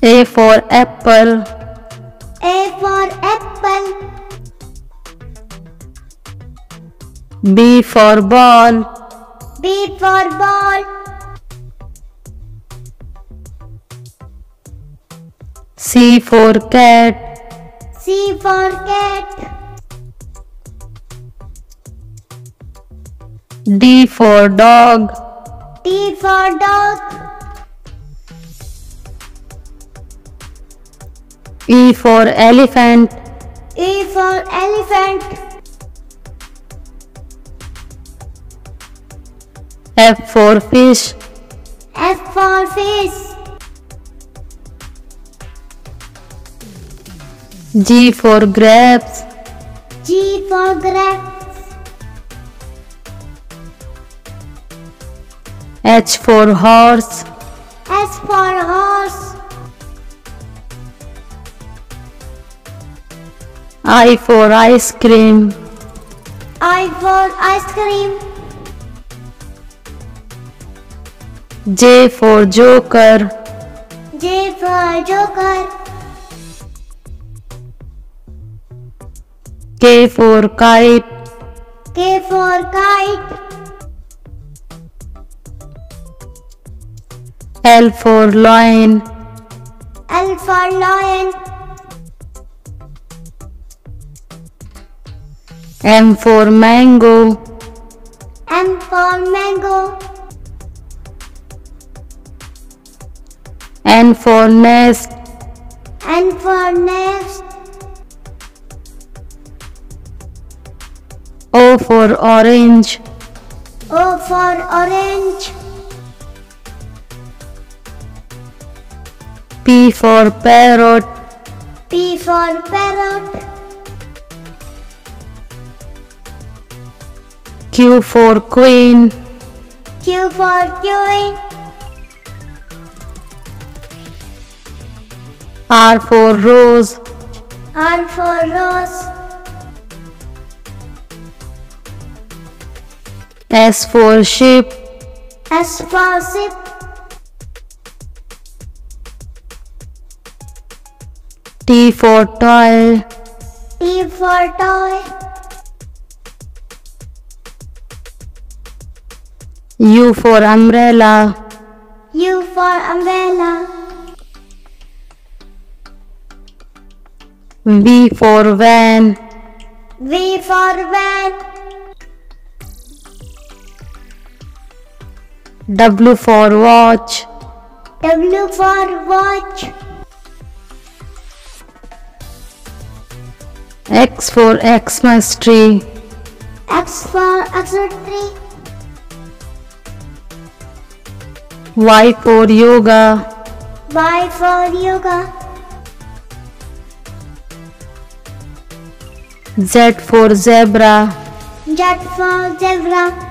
A for apple. A for apple. B for ball. B for ball. C for cat. C for cat. D for dog. D for dog. E for elephant. E for elephant. F for fish. F for fish. G for grapes. G for grapes. H for horse. H for horse. I for ice cream. I for ice cream. J for joker. J for joker. K for kite. K for kite. L for lion. L for lion. M for mango. M for mango. N for nest. N for nest. O for orange. O for orange. P for parrot. P for parrot. Q for queen. Q for queen. R for rose. R for rose. S for sheep. S for ship. T for toy. T for toy. U for umbrella. U for umbrella. V for van. V for van. W for watch. W for watch. X for Xmas tree. X for X tree. Y for yoga. Y for yoga. Z for zebra. Z for zebra.